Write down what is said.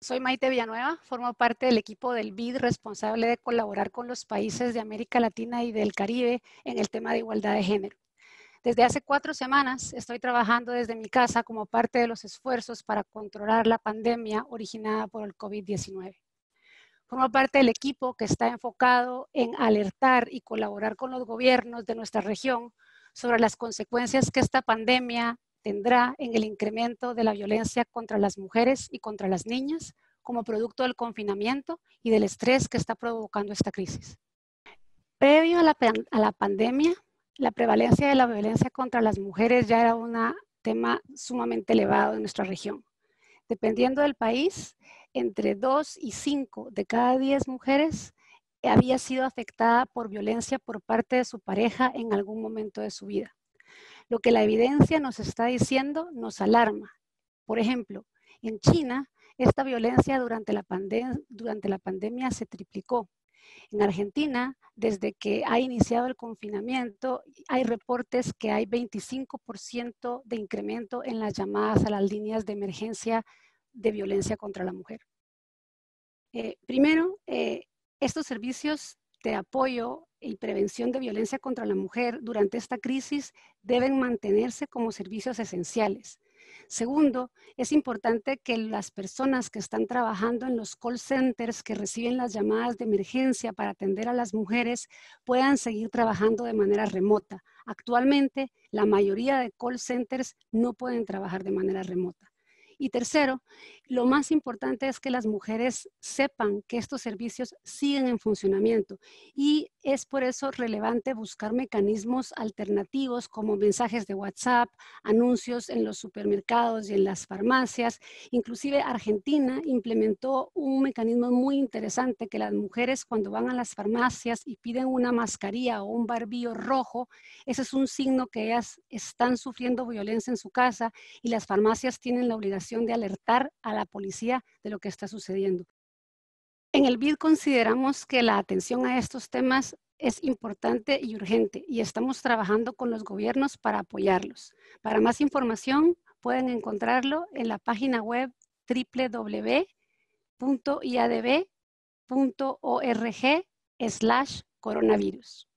Soy Maite Villanueva, formo parte del equipo del BID responsable de colaborar con los países de América Latina y del Caribe en el tema de igualdad de género. Desde hace cuatro semanas estoy trabajando desde mi casa como parte de los esfuerzos para controlar la pandemia originada por el COVID-19. Formo parte del equipo que está enfocado en alertar y colaborar con los gobiernos de nuestra región sobre las consecuencias que esta pandemia tendrá en el incremento de la violencia contra las mujeres y contra las niñas como producto del confinamiento y del estrés que está provocando esta crisis. Previo a la, a la pandemia, la prevalencia de la violencia contra las mujeres ya era un tema sumamente elevado en nuestra región. Dependiendo del país, entre 2 y 5 de cada 10 mujeres había sido afectada por violencia por parte de su pareja en algún momento de su vida. Lo que la evidencia nos está diciendo nos alarma. Por ejemplo, en China, esta violencia durante la, pandemia se triplicó. En Argentina, desde que ha iniciado el confinamiento, hay reportes que hay 25% de incremento en las llamadas a las líneas de emergencia de violencia contra la mujer. Eh, primero, eh, estos servicios de apoyo y prevención de violencia contra la mujer durante esta crisis deben mantenerse como servicios esenciales. Segundo, es importante que las personas que están trabajando en los call centers que reciben las llamadas de emergencia para atender a las mujeres puedan seguir trabajando de manera remota. Actualmente, la mayoría de call centers no pueden trabajar de manera remota. Y tercero, lo más importante es que las mujeres sepan que estos servicios siguen en funcionamiento y es por eso relevante buscar mecanismos alternativos como mensajes de WhatsApp, anuncios en los supermercados y en las farmacias. Inclusive Argentina implementó un mecanismo muy interesante que las mujeres cuando van a las farmacias y piden una mascarilla o un barbillo rojo, ese es un signo que ellas están sufriendo violencia en su casa y las farmacias tienen la obligación de alertar a la policía de lo que está sucediendo. En el BID consideramos que la atención a estos temas es importante y urgente y estamos trabajando con los gobiernos para apoyarlos. Para más información pueden encontrarlo en la página web www.iadb.org coronavirus.